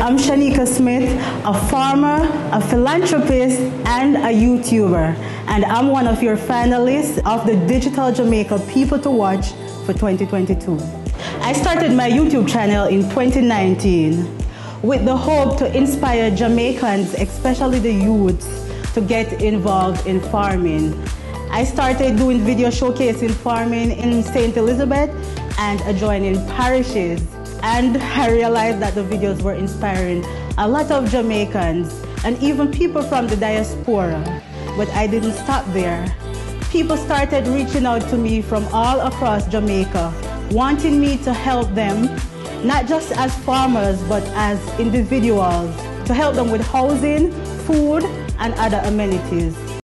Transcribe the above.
I'm Shanika Smith, a farmer, a philanthropist, and a YouTuber. And I'm one of your finalists of the Digital Jamaica People to Watch for 2022. I started my YouTube channel in 2019 with the hope to inspire Jamaicans, especially the youths, to get involved in farming. I started doing video showcasing farming in St. Elizabeth and adjoining parishes. And I realized that the videos were inspiring a lot of Jamaicans and even people from the diaspora. But I didn't stop there. People started reaching out to me from all across Jamaica, wanting me to help them, not just as farmers, but as individuals, to help them with housing, food, and other amenities.